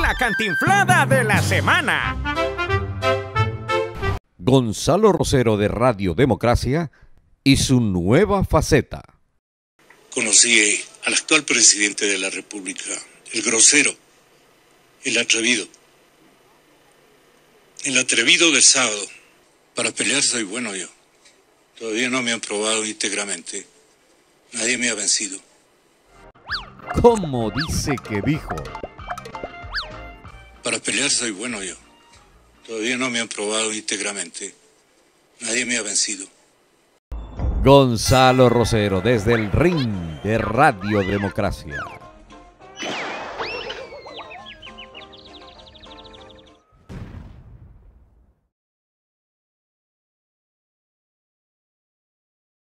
la cantinflada de la semana. Gonzalo Rosero de Radio Democracia y su nueva faceta. Conocí al actual presidente de la República, el grosero, el atrevido. El atrevido del sábado. Para pelear soy bueno yo. Todavía no me han probado íntegramente. Nadie me ha vencido. ¿Cómo dice que dijo? Para pelear soy bueno yo. Todavía no me han probado íntegramente. Nadie me ha vencido. Gonzalo Rosero desde el ring de Radio Democracia.